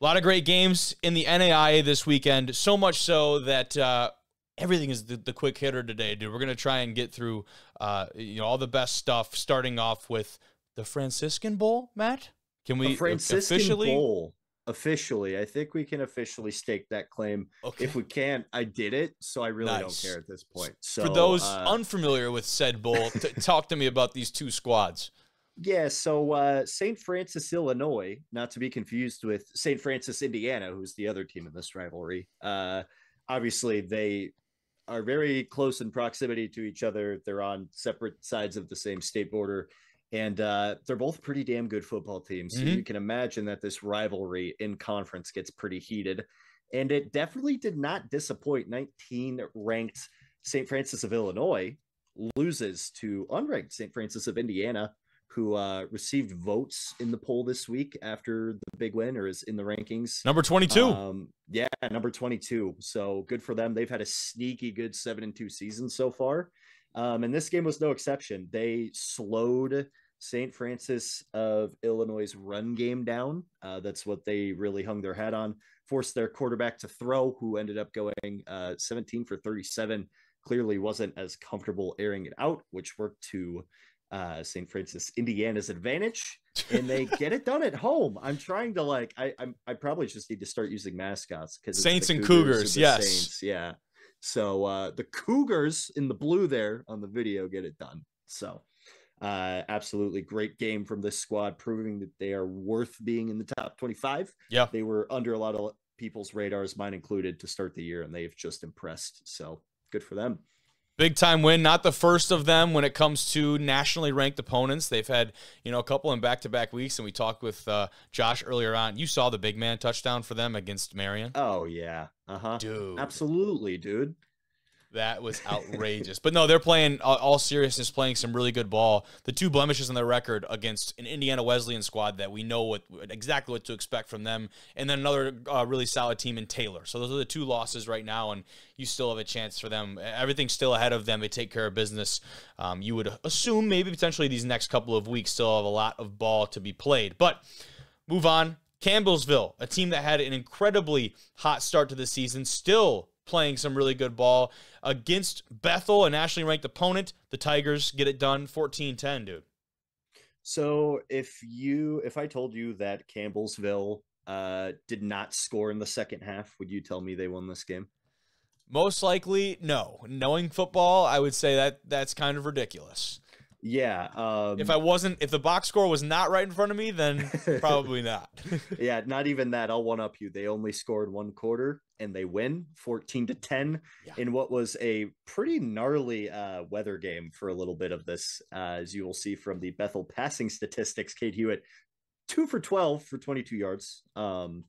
A lot of great games in the NAIA this weekend. So much so that uh, everything is the, the, quick hitter today, dude. We're gonna try and get through, uh, you know, all the best stuff. Starting off with the Franciscan Bowl, Matt. Can we the Franciscan officially? Bowl? Officially, I think we can officially stake that claim. Okay. If we can't, I did it, so I really nice. don't care at this point. So, for those uh, unfamiliar with said bowl, t- talk to me about these two squads. Yeah, so uh, St. Francis, Illinois, not to be confused with St. Francis, Indiana, who's the other team in this rivalry. Uh, obviously, they are very close in proximity to each other. They're on separate sides of the same state border, and uh, they're both pretty damn good football teams. So mm-hmm. you can imagine that this rivalry in conference gets pretty heated. And it definitely did not disappoint. 19 ranked St. Francis of Illinois loses to unranked St. Francis of Indiana who uh, received votes in the poll this week after the big win or is in the rankings. Number 22. Um, yeah, number 22. So good for them. They've had a sneaky good seven and two season so far. Um, and this game was no exception. They slowed St. Francis of Illinois' run game down. Uh, that's what they really hung their hat on. Forced their quarterback to throw, who ended up going uh, 17 for 37. Clearly wasn't as comfortable airing it out, which worked to uh, St. Francis, Indiana's advantage, and they get it done at home. I'm trying to like, I I'm, i probably just need to start using mascots because Saints and Cougars, Cougars yes, Saints, yeah. So uh, the Cougars in the blue there on the video get it done. So uh, absolutely great game from this squad, proving that they are worth being in the top 25. Yeah, they were under a lot of people's radars, mine included, to start the year, and they've just impressed. So good for them. Big time win, not the first of them when it comes to nationally ranked opponents. They've had, you know, a couple in back to back weeks, and we talked with uh, Josh earlier on. You saw the big man touchdown for them against Marion. Oh, yeah. Uh huh. Dude. Absolutely, dude. That was outrageous. but no, they're playing all seriousness, playing some really good ball. The two blemishes on their record against an Indiana Wesleyan squad that we know what exactly what to expect from them, and then another uh, really solid team in Taylor. So those are the two losses right now, and you still have a chance for them. Everything's still ahead of them. They take care of business. Um, you would assume maybe potentially these next couple of weeks still have a lot of ball to be played, but move on. Campbellsville, a team that had an incredibly hot start to the season, still playing some really good ball against Bethel, a nationally ranked opponent. The Tigers get it done 14 10, dude. So if you if I told you that Campbellsville uh, did not score in the second half, would you tell me they won this game? Most likely, no. Knowing football, I would say that that's kind of ridiculous. Yeah. Um, if I wasn't, if the box score was not right in front of me, then probably not. yeah, not even that. I'll one up you. They only scored one quarter and they win 14 to 10 yeah. in what was a pretty gnarly uh, weather game for a little bit of this, uh, as you will see from the Bethel passing statistics. Kate Hewitt, two for 12 for 22 yards. Um,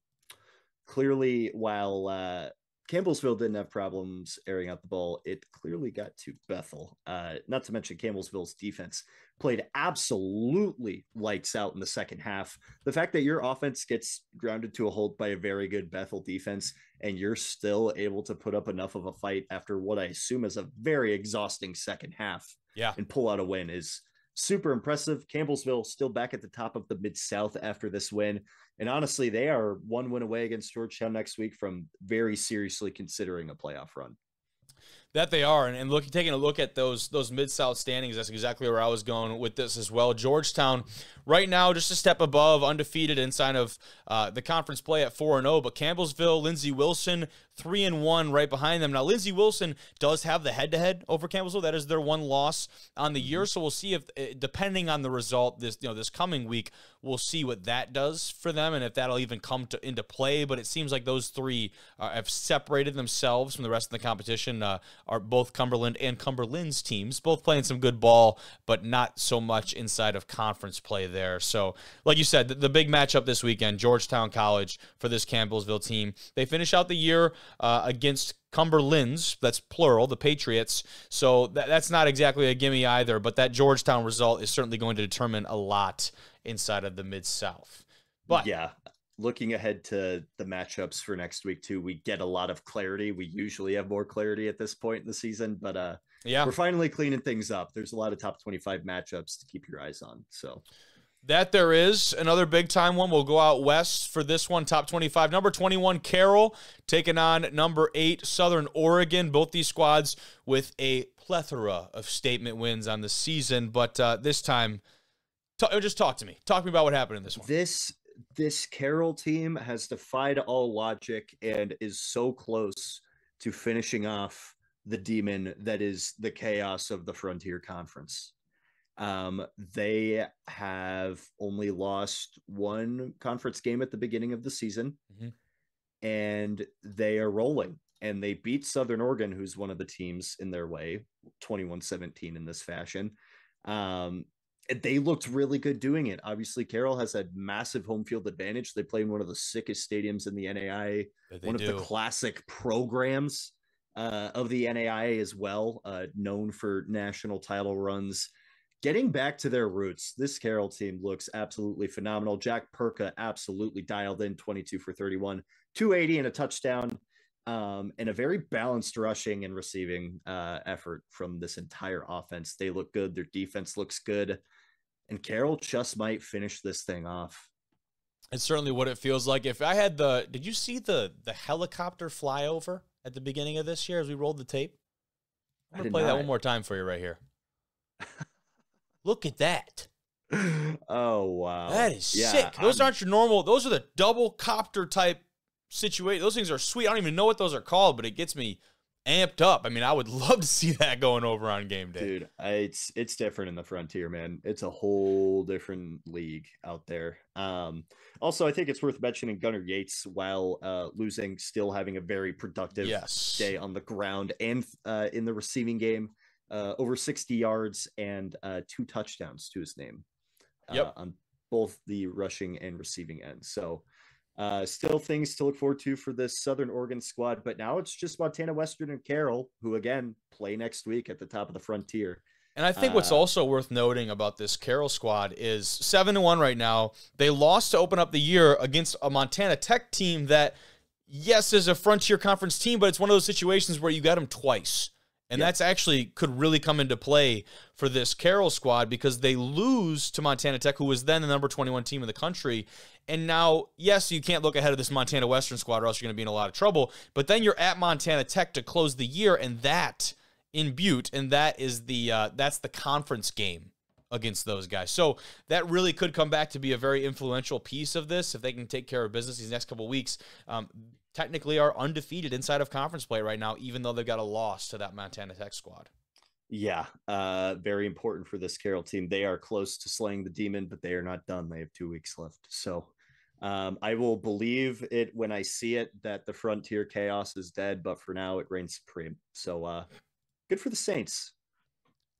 clearly, while uh, Campbellsville didn't have problems airing out the ball. It clearly got to Bethel. Uh, not to mention Campbellsville's defense played absolutely lights out in the second half. The fact that your offense gets grounded to a halt by a very good Bethel defense and you're still able to put up enough of a fight after what I assume is a very exhausting second half yeah. and pull out a win is super impressive. Campbellsville still back at the top of the Mid South after this win. And honestly, they are one win away against Georgetown next week from very seriously considering a playoff run. That they are, and, and look, taking a look at those those mid south standings, that's exactly where I was going with this as well. Georgetown, right now, just a step above, undefeated inside of uh, the conference play at four and zero. Oh, but Campbellsville, Lindsey Wilson, three and one, right behind them. Now, Lindsey Wilson does have the head to head over Campbellsville. That is their one loss on the year. So we'll see if, eh, depending on the result this you know this coming week, we'll see what that does for them and if that'll even come to into play. But it seems like those three uh, have separated themselves from the rest of the competition. Uh, are both Cumberland and Cumberlands teams, both playing some good ball, but not so much inside of conference play there. So, like you said, the, the big matchup this weekend, Georgetown College for this Campbellsville team. They finish out the year uh, against Cumberlands, that's plural, the Patriots. So that, that's not exactly a gimme either, but that Georgetown result is certainly going to determine a lot inside of the Mid South. But yeah, looking ahead to the matchups for next week too, we get a lot of clarity. We usually have more clarity at this point in the season, but uh yeah, we're finally cleaning things up. There's a lot of top 25 matchups to keep your eyes on. So That there is another big time one. We'll go out west for this one, top 25. Number 21, Carroll, taking on number 8, Southern Oregon. Both these squads with a plethora of statement wins on the season, but uh, this time, t- just talk to me. Talk to me about what happened in this one. This this Carroll team has defied all logic and is so close to finishing off the demon that is the chaos of the Frontier Conference. Um, they have only lost one conference game at the beginning of the season, mm-hmm. and they are rolling. And they beat Southern Oregon, who's one of the teams in their way, 21 17 in this fashion. Um, they looked really good doing it. Obviously, Carroll has a massive home field advantage. They play in one of the sickest stadiums in the NAIA, one do. of the classic programs uh, of the NAIA as well, uh, known for national title runs. Getting back to their roots, this Carroll team looks absolutely phenomenal. Jack Perka absolutely dialed in 22 for 31, 280 and a touchdown, um, and a very balanced rushing and receiving uh, effort from this entire offense. They look good. Their defense looks good. And Carroll just might finish this thing off. It's certainly what it feels like. If I had the, did you see the the helicopter flyover at the beginning of this year as we rolled the tape? I'm gonna play not. that one more time for you right here. Look at that. Oh wow. That is yeah, sick. Those I'm... aren't your normal, those are the double copter type situation. Those things are sweet. I don't even know what those are called, but it gets me amped up. I mean, I would love to see that going over on game day. Dude, it's it's different in the frontier, man. It's a whole different league out there. Um, also, I think it's worth mentioning Gunnar Yates, while uh, losing, still having a very productive yes. day on the ground and uh, in the receiving game. Uh, over 60 yards and uh, two touchdowns to his name uh, yep. on both the rushing and receiving ends. So uh, still things to look forward to for this Southern Oregon squad, but now it's just Montana Western and Carroll, who again play next week at the top of the frontier. And I think uh, what's also worth noting about this Carroll squad is seven to one right now. They lost to open up the year against a Montana Tech team that, yes, is a Frontier Conference team, but it's one of those situations where you got them twice. And that's actually could really come into play for this Carroll squad because they lose to Montana Tech, who was then the number 21 team in the country. And now, yes, you can't look ahead of this Montana Western squad or else you're going to be in a lot of trouble. But then you're at Montana Tech to close the year, and that in Butte, and that is the uh, that's the conference game against those guys. So that really could come back to be a very influential piece of this if they can take care of business these next couple weeks. Um, technically are undefeated inside of conference play right now, even though they've got a loss to that Montana Tech squad. Yeah, uh, very important for this Carroll team. They are close to slaying the demon, but they are not done. They have two weeks left. So um, I will believe it when I see it that the frontier chaos is dead, but for now it reigns supreme. So uh, good for the Saints.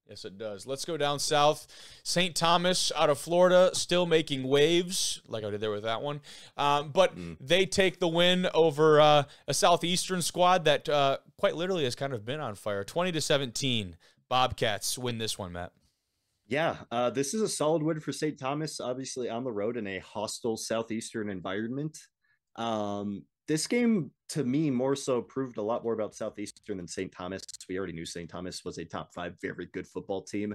Yes, it does. Let's go down south. St. Thomas out of Florida, still making waves, like I did there with that one. Um, but mm. they take the win over uh, a southeastern squad that uh, quite literally has kind of been on fire. Twenty to seventeen, Bobcats win this one, Matt. Yeah, uh, this is a solid win for St. Thomas. Obviously, on the road in a hostile southeastern environment. Um, this game to me more so proved a lot more about Southeastern than St. Thomas. We already knew St. Thomas was a top five, very good football team,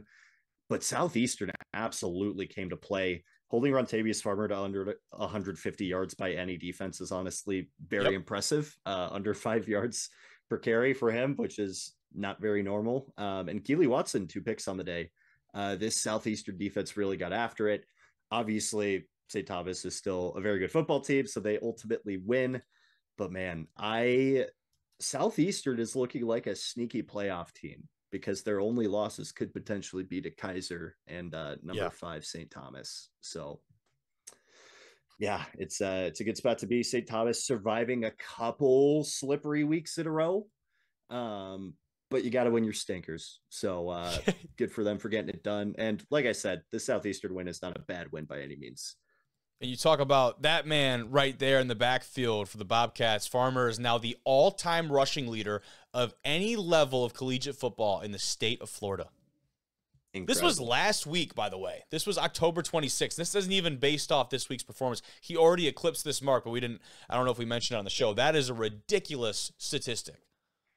but Southeastern absolutely came to play. Holding Rontavious Farmer to under 150 yards by any defense is honestly very yep. impressive. Uh, under five yards per carry for him, which is not very normal. Um, and Keely Watson, two picks on the day. Uh, this Southeastern defense really got after it. Obviously, St. Thomas is still a very good football team, so they ultimately win. But man, I Southeastern is looking like a sneaky playoff team because their only losses could potentially be to Keiser and uh, number yeah. five St. Thomas. So yeah, it's uh it's a good spot to be. St. Thomas surviving a couple slippery weeks in a row. Um, but you got to win your stinkers. So uh, good for them for getting it done. And like I said, the Southeastern win is not a bad win by any means. And you talk about that man right there in the backfield for the Bobcats. Farmer is now the all time rushing leader of any level of collegiate football in the state of Florida. Incredible. This was last week, by the way. This was October 26th. This isn't even based off this week's performance. He already eclipsed this mark, but we didn't, I don't know if we mentioned it on the show. That is a ridiculous statistic.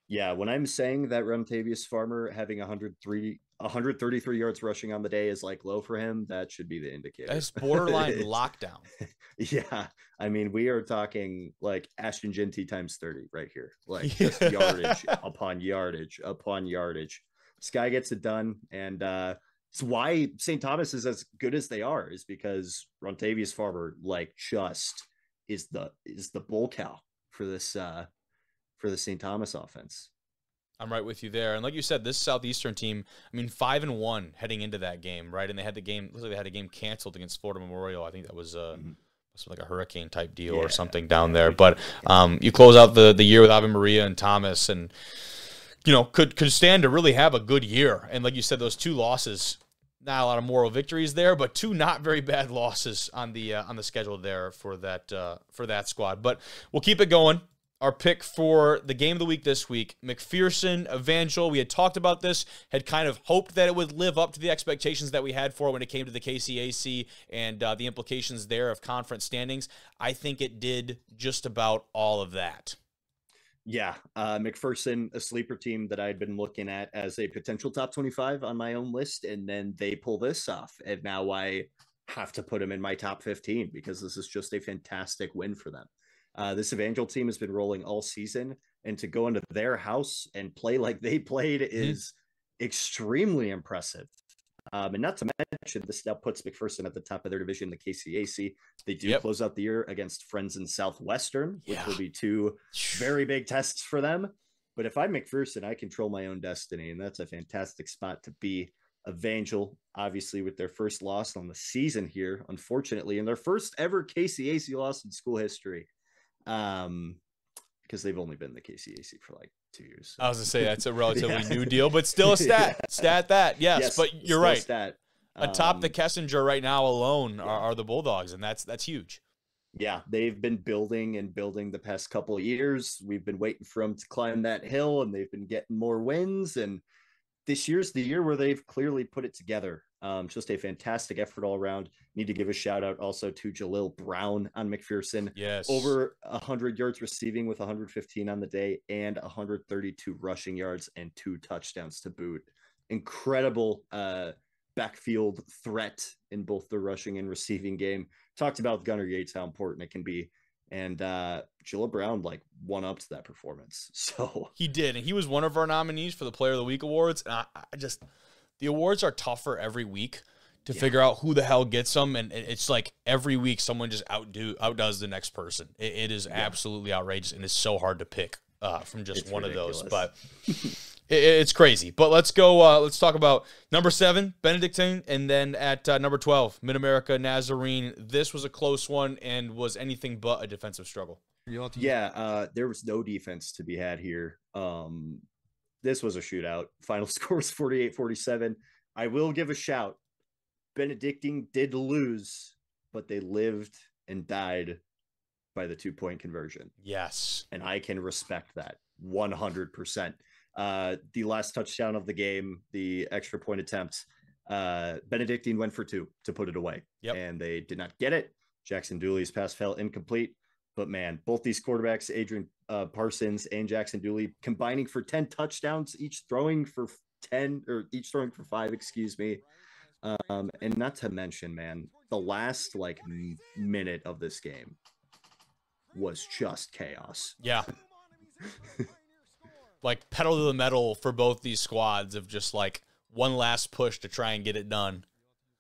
Yeah, when I'm saying that Rontavious Farmer having 103 133 yards rushing on the day is like low for him, that should be the indicator. That's borderline lockdown. Yeah. I mean, we are talking like Ashton Jeanty times 30 right here. Like just yardage upon yardage upon yardage. This guy gets it done. And uh it's why St. Thomas is as good as they are, is because Rontavious Farmer, like just is the is the bull cow for this uh for the St. Thomas offense. I'm right with you there. And like you said, this Southeastern team, I mean, five and one heading into that game, right? And they had the game, looks like they had a game canceled against Florida Memorial. I think that was uh, mm-hmm. like a hurricane type deal yeah. or something down there. But um, you close out the, the year with Ave Maria and Thomas and, you know, could, could stand to really have a good year. And like you said, those two losses, not a lot of moral victories there, but two not very bad losses on the uh, on the schedule there for that uh, for that squad. But we'll keep it going our pick for the game of the week this week McPherson, Evangel. We had talked about this, had kind of hoped that it would live up to the expectations that we had for when it came to the KCAC and uh, the implications there of conference standings. I think it did just about all of that. Yeah, uh, McPherson, a sleeper team that I'd been looking at as a potential top 25 on my own list, and then they pull this off. And now I have to put them in my top 15 because this is just a fantastic win for them. Uh, this Evangel team has been rolling all season, and to go into their house and play like they played mm-hmm. is mm-hmm. extremely impressive. Um, and not to mention, this now puts McPherson at the top of their division, the KCAC. They do yep. close out the year against Friends in Southwestern, which yeah. will be two very big tests for them. But if I'm McPherson, I control my own destiny, and that's a fantastic spot to be. Evangel, obviously, with their first loss on the season here, unfortunately, and their first ever KCAC loss in school history um, because they've only been the KCAC for like two years. So. I was gonna say that's a relatively yeah. new deal, but still a stat. yeah. Stat that, yes. yes but you're right. Stat. Atop um, the Kessinger right now alone yeah. are, are, the Bulldogs, and that's that's huge. Yeah, they've been building and building the past couple of years. We've been waiting for them to climb that hill, and they've been getting more wins. And this year's the year where they've clearly put it together. Um, just a fantastic effort all around. Need to give a shout out also to Jalil Brown on McPherson. Yes. Over 100 yards receiving with 115 on the day and 132 rushing yards and two touchdowns to boot. Incredible uh, backfield threat in both the rushing and receiving game. Talked about Gunnar Yates, how important it can be. And uh, Jalil Brown like won up to that performance. So he did. And he was one of our nominees for the Player of the Week awards. And I, I just – the awards are tougher every week to yeah. figure out who the hell gets them, and it's like every week someone just outdo outdoes the next person. it, it is yeah. absolutely outrageous, and it's so hard to pick uh, from just it's one ridiculous. of those. But it's crazy. But let's go. Uh, let's talk about number seven, Benedictine, and then at uh, number twelve, Mid America Nazarene. This was a close one and was anything but a defensive struggle. Yeah, uh, there was no defense to be had here. Um, this was a shootout. Final score was 48 47. I will give a shout. Benedictine did lose, but they lived and died by the two point conversion. Yes. And I can respect that 100%. Uh, the last touchdown of the game, the extra point attempt, uh, Benedictine went for two to put it away. Yep. And they did not get it. Jackson Dooley's pass fell incomplete. But man, both these quarterbacks, Adrian uh, Parsons and Jackson Dooley, combining for 10 touchdowns, each throwing for 10 or each throwing for five, excuse me. Um, and not to mention, man, the last like m- minute of this game was just chaos. Yeah. like pedal to the metal for both these squads of just like one last push to try and get it done.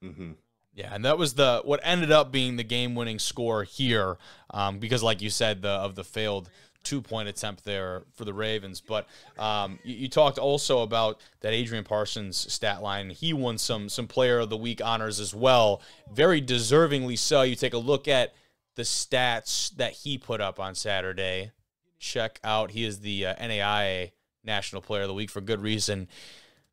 Mm-hmm. Yeah, and that was the what ended up being the game-winning score here, um, because like you said, the of the failed two-point attempt there for the Ravens. But um, you, you, talked also about that Adrian Parsons stat line. He won some some Player of the Week honors as well, very deservingly so. You take a look at the stats that he put up on Saturday. Check out he is the uh, NAIA National Player of the Week for good reason.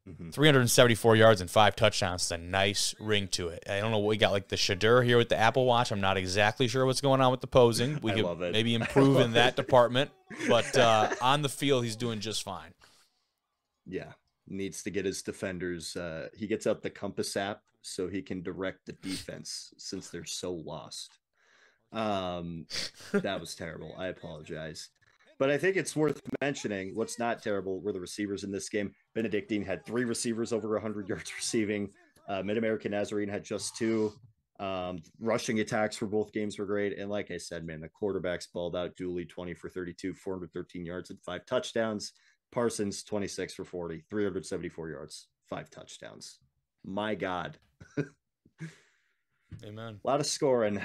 Mm-hmm. 374 yards and five touchdowns. It's a nice ring to it. I don't know what we got like the Shadur here with the Apple Watch. I'm not exactly sure what's going on with the posing. We could maybe improve in that department, but uh, on the field, he's doing just fine. Yeah, needs to get his defenders. Uh, he gets out the Compass app so he can direct the defense since they're so lost. Um, that was terrible. I apologize. But I think it's worth mentioning what's not terrible were the receivers in this game. Benedictine had three receivers over 100 yards receiving. Uh, Mid American Nazarene had just two. Um, rushing attacks for both games were great. And like I said, man, the quarterbacks balled out Dooley 20 for 32, 413 yards and five touchdowns. Parsons 26 for 40, 374 yards, five touchdowns. My God. Amen. A lot of scoring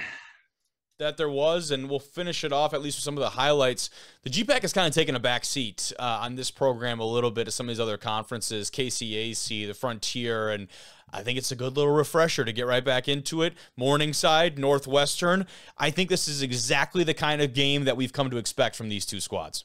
that there was, and we'll finish it off at least with some of the highlights. The GPAC has kind of taken a back seat uh, on this program a little bit to some of these other conferences, KCAC, the Frontier, and I think it's a good little refresher to get right back into it. Morningside, Northwestern. I think this is exactly the kind of game that we've come to expect from these two squads.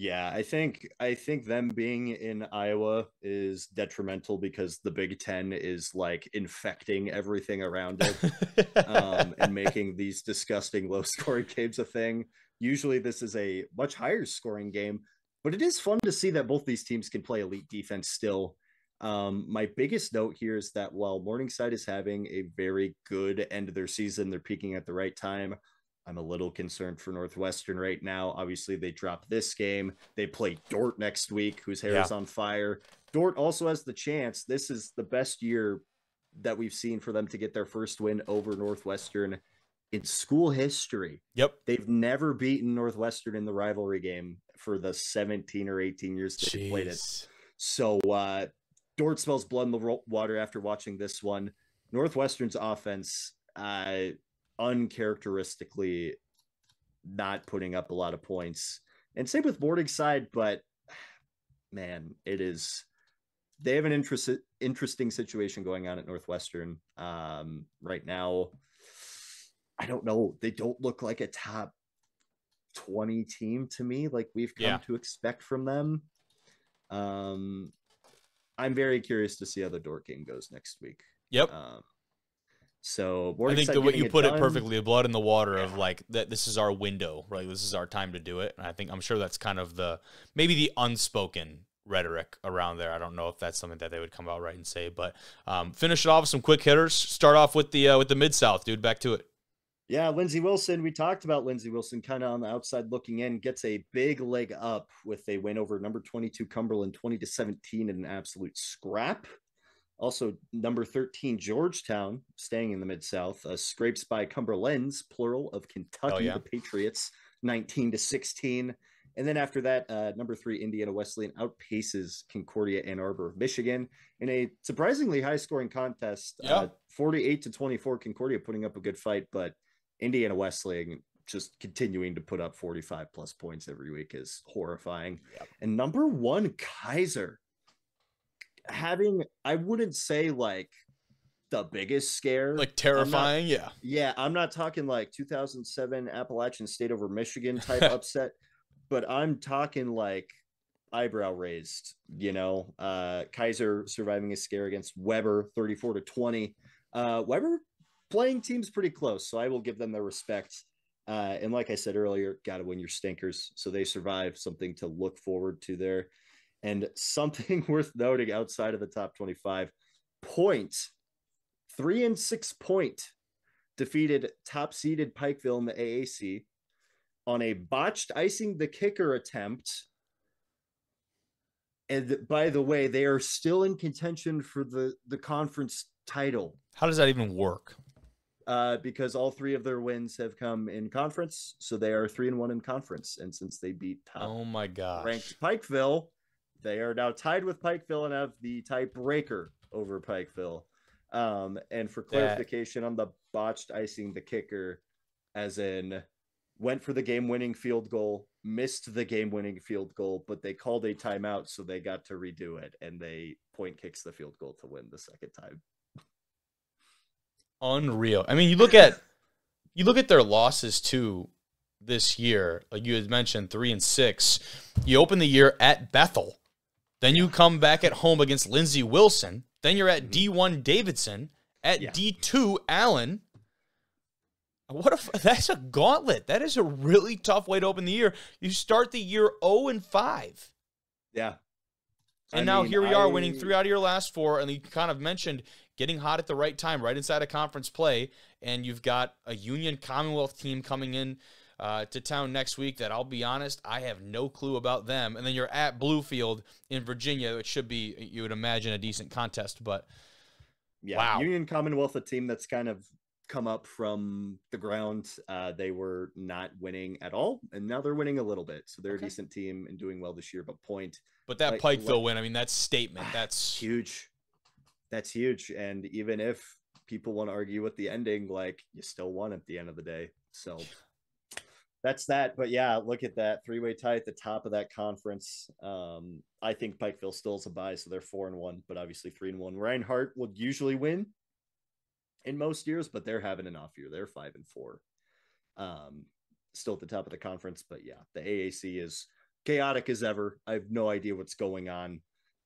Yeah, I think I think them being in Iowa is detrimental because the Big Ten is like infecting everything around it um, and making these disgusting low scoring games a thing. Usually, this is a much higher scoring game, but it is fun to see that both these teams can play elite defense still. Um, my biggest note here is that while Morningside is having a very good end of their season, they're peaking at the right time. I'm a little concerned for Northwestern right now. Obviously, they dropped this game. They play Dordt next week, whose hair yeah. is on fire. Dordt also has the chance. This is the best year that we've seen for them to get their first win over Northwestern in school history. Yep. They've never beaten Northwestern in the rivalry game for the 17 or 18 years that they Jeez. played it. So uh Dordt smells blood in the water after watching this one. Northwestern's offense uh uncharacteristically not putting up a lot of points. And same with Morningside, but man, it is they have an interest, interesting situation going on at Northwestern um, right now. I don't know. They don't look like a top 20 team to me, like we've come yeah. to expect from them. Um, I'm very curious to see how the Dordt game goes next week. Yep. Um, so I think the way you put it, it perfectly, the blood in the water yeah. of like that. This is our window, right? This is our time to do it. And I think I'm sure that's kind of the maybe the unspoken rhetoric around there. I don't know if that's something that they would come out right and say, but um, finish it off with some quick hitters. Start off with the uh, with the mid south, dude. Back to it. Yeah, Lindsey Wilson. We talked about Lindsey Wilson kind of on the outside looking in, gets a big leg up with a win over number 22 Cumberland 20 to 17 in an absolute scrap. Also, number 13, Georgetown, staying in the Mid South, uh, scrapes by Cumberlands, plural of Kentucky, oh, yeah. the Patriots, 19 to 16. And then after that, uh, number three, Indiana Wesleyan outpaces Concordia Ann Arbor, Michigan in a surprisingly high scoring contest. Yeah. Uh, 48 to 24, Concordia putting up a good fight, but Indiana Wesleyan just continuing to put up 45 plus points every week is horrifying. Yep. And number one, Keiser having I wouldn't say like the biggest scare. Like terrifying, not, yeah. Yeah, I'm not talking like 2007 Appalachian State over Michigan type upset, but I'm talking like eyebrow raised, you know. Uh Keiser surviving a scare against Webber 34 to 20. Uh Webber playing teams pretty close, so I will give them their respect. Uh, and like I said earlier, got to win your stinkers. So they survive something to look forward to there. And something worth noting outside of the top 25 Point, three and six Point defeated top seeded Pikeville in the AAC on a botched icing the kicker attempt. And by the way, they are still in contention for the, the conference title. How does that even work? Uh, because all three of their wins have come in conference, so they are three and one in conference. And since they beat top oh my god ranked Pikeville, they are now tied with Pikeville and have the tiebreaker over Pikeville. Um, and for clarification on the botched icing the kicker, as in went for the game winning field goal, missed the game winning field goal, but they called a timeout, so they got to redo it and they point kicks the field goal to win the second time. Unreal. I mean, you look at you look at their losses too this year. Like you had mentioned, three and six. You open the year at Bethel, then you come back at home against Lindsey Wilson. Then you're at mm-hmm. D1 Davidson, at yeah. D2 Allen. What if that's a gauntlet? That is a really tough way to open the year. You start the year 0 and 5. Yeah. And I now mean, here we are I... winning three out of your last four. And you kind of mentioned getting hot at the right time, right inside of conference play. And you've got a Union Commonwealth team coming in uh, to town next week. That I'll be honest, I have no clue about them. And then you're at Bluefield in Virginia. It should be, you would imagine, a decent contest. But yeah, wow. Union Commonwealth, a team that's kind of come up from the ground. Uh, they were not winning at all, and now they're winning a little bit. So they're okay. a decent team and doing well this year. But point. But that like, Pikeville win, I mean, that's statement, that's huge. That's huge. And even if people want to argue with the ending, like you still won at the end of the day. So that's that. But yeah, look at that three way tie at the top of that conference. Um, I think Pikeville still is a buy, so they're four and one, but obviously three and one. Reinhardt would usually win in most years, but they're having an off year. They're five and four. Um, still at the top of the conference, but yeah, the AAC is chaotic as ever. I have no idea what's going on.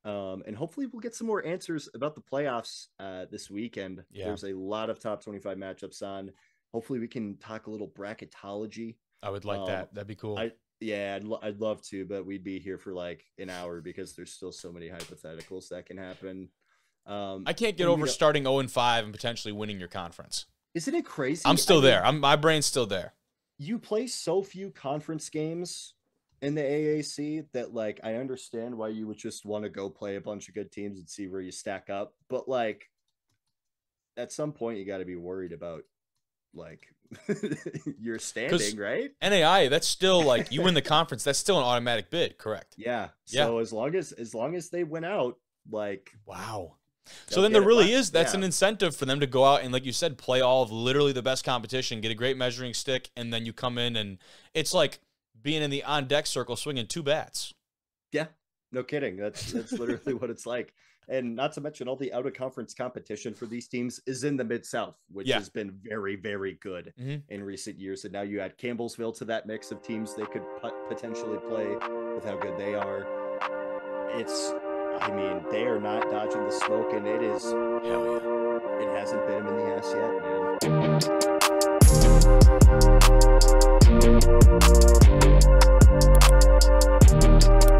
Um, and hopefully we'll get some more answers about the playoffs uh, this weekend. Yeah. There's a lot of top 25 matchups on. Hopefully we can talk a little bracketology. I would like um, that. That'd be cool. I, yeah, I'd, lo- I'd love to, but we'd be here for like an hour because there's still so many hypotheticals that can happen. Um, I can't get over starting 0 and 5 and potentially winning your conference. Isn't it crazy? I'm still I there. I'm, my brain's still there. You play so few conference games in the AAC that like I understand why you would just want to go play a bunch of good teams and see where you stack up, but like at some point you got to be worried about like your standing, right? NAI, that's still like you win the conference, that's still an automatic bid, correct? Yeah. So yeah. as long as as long as they win out, like wow. So then there really is that's yeah. an incentive for them to go out and like you said play all of literally the best competition, get a great measuring stick and then you come in and it's like being in the on deck circle swinging two bats. Yeah, no kidding. That's that's literally what it's like. And not to mention all the out of conference competition for these teams is in the mid South, which yeah. has been very very good mm-hmm. in recent years. And now you add Campbellsville to that mix of teams they could potentially play with how good they are. It's, I mean, they are not dodging the smoke, and it is. Hell yeah! It hasn't bit them in the ass yet, man.